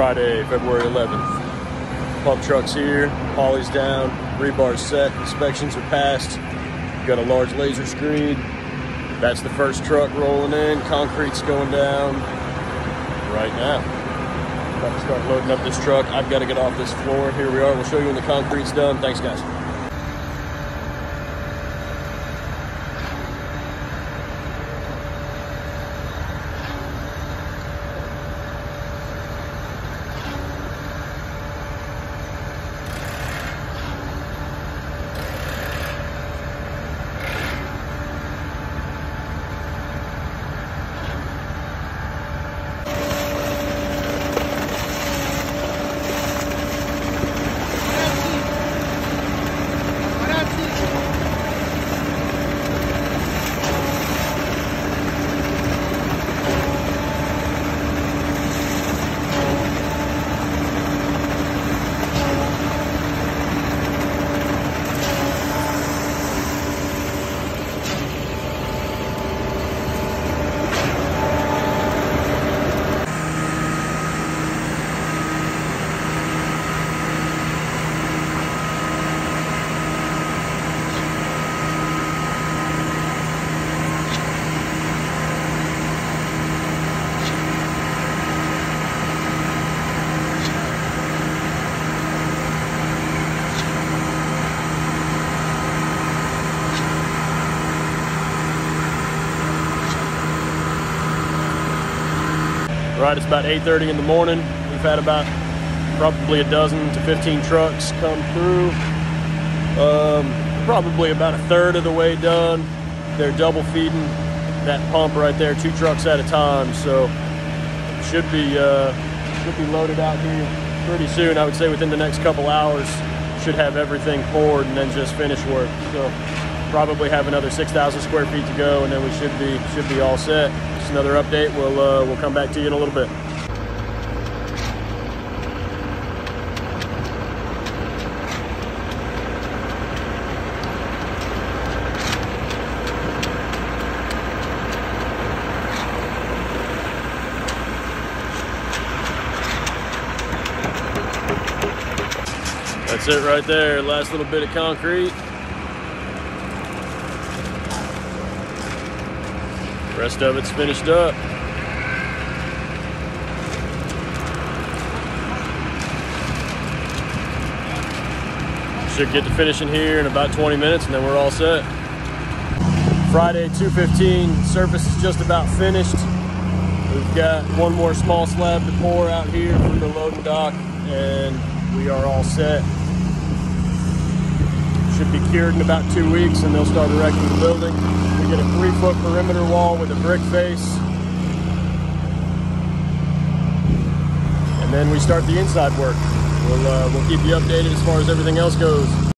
Friday, February 11th. Pump truck's here, poly's down, rebar's set, inspections are passed. Got a large laser screed. That's the first truck rolling in. Concrete's going down right now. About to start loading up this truck. I've got to get off this floor. Here we are. We'll show you when the concrete's done. Thanks, guys. Right, it's about 8.30 in the morning. We've had about probably a dozen to 15 trucks come through. Um, probably about a third of the way done. They're double feeding that pump right there, two trucks at a time. So should be uh, should be loaded out here pretty soon. I would say within the next couple hours, should have everything poured and then just finish work. So probably have another 6,000 square feet to go, and then we should be should be all set. Just another update. We'll uh, we'll come back to you in a little bit. That's it right there. Last little bit of concrete. Rest of it's finished up. Should get to finishing here in about 20 minutes and then we're all set. Friday 215, surface is just about finished. We've got one more small slab to pour out here from the loading dock and we are all set. Should be cured in about two weeks and they'll start erecting the building. Get a three foot perimeter wall with a brick face. And then we start the inside work. We'll, uh, we'll keep you updated as far as everything else goes.